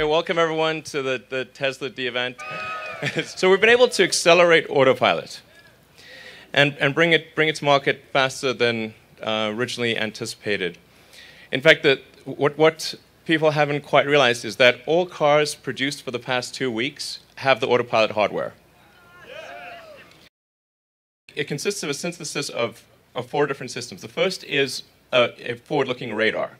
Hey, welcome everyone to the, the Tesla D event. so we've been able to accelerate autopilot and, and bring, it, bring it to market faster than uh, originally anticipated. In fact, the, what, what people haven't quite realized is that all cars produced for the past two weeks have the autopilot hardware. It consists of a synthesis of, of four different systems. The first is a, a forward-looking radar.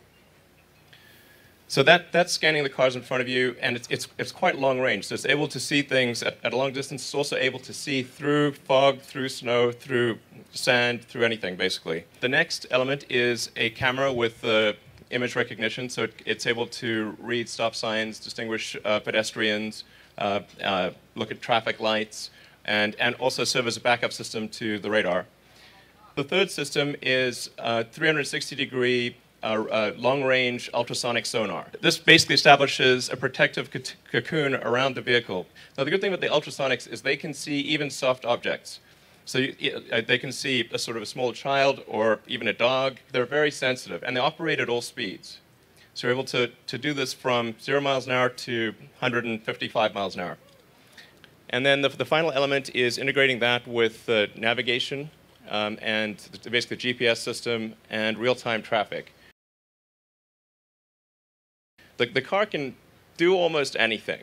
So that, that's scanning the cars in front of you, and it's, it's, it's quite long range. So it's able to see things at, at a long distance. It's also able to see through fog, through snow, through sand, through anything, basically. The next element is a camera with uh, image recognition. So it, it's able to read stop signs, distinguish uh, pedestrians, uh, uh look at traffic lights, and, and also serve as a backup system to the radar. The third system is 360 degree a, long-range ultrasonic sonar. This basically establishes a protective cocoon around the vehicle. Now, the good thing about the ultrasonics is they can see even soft objects. So you, uh, they can see a sort of a small child or even a dog. They're very sensitive, and they operate at all speeds. So you're able to, to do this from 0 miles an hour to 155 miles an hour. And then the, the final element is integrating that with uh, navigation um, and basically the GPS system and real-time traffic the, the car can do almost anything.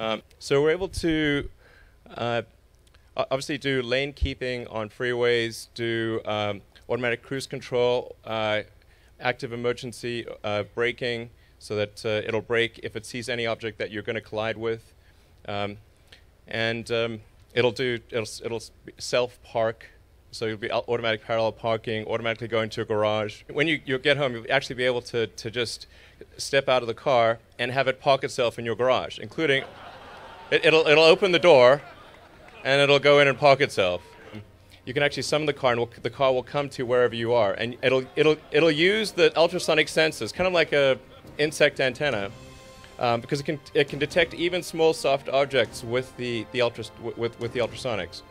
Um, so we're able to uh, obviously do lane keeping on freeways, do um, automatic cruise control, uh, active emergency uh, braking, so that uh, it'll brake if it sees any object that you're going to collide with, um, and um, it'll do it'll, it'll self park so you'll be automatic parallel parking, automatically going to a garage. When you, you get home, you'll actually be able to, to just step out of the car and have it park itself in your garage, including it, it'll, it'll open the door and it'll go in and park itself. You can actually summon the car and the car will come to wherever you are. And it'll, it'll, it'll use the ultrasonic sensors, kind of like a insect antenna, um, because it can, it can detect even small soft objects with the, the, ultras, with, with the ultrasonics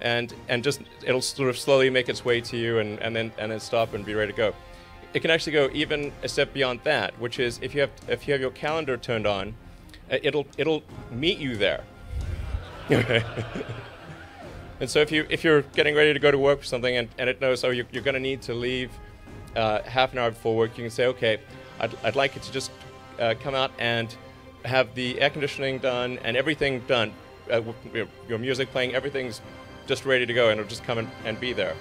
and and just it'll sort of slowly make its way to you and, and then and then stop and be ready to go. It can actually go even a step beyond that, which is if you have if you have your calendar turned on, uh, it'll it'll meet you there. Okay. and so if you if you're getting ready to go to work or something and, and it knows oh you're, you're going to need to leave uh, half an hour before work, you can say okay, I'd, I'd like it to just uh, come out and have the air conditioning done and everything done, uh, your music playing, everything's just ready to go and it'll just come and, and be there.